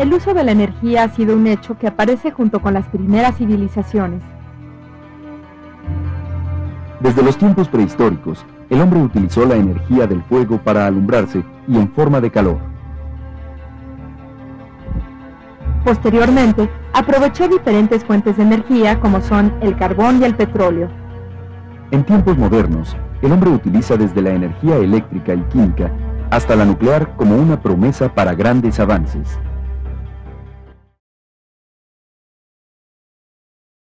el uso de la energía ha sido un hecho que aparece junto con las primeras civilizaciones. Desde los tiempos prehistóricos, el hombre utilizó la energía del fuego para alumbrarse y en forma de calor. Posteriormente, aprovechó diferentes fuentes de energía como son el carbón y el petróleo. En tiempos modernos, el hombre utiliza desde la energía eléctrica y química hasta la nuclear como una promesa para grandes avances.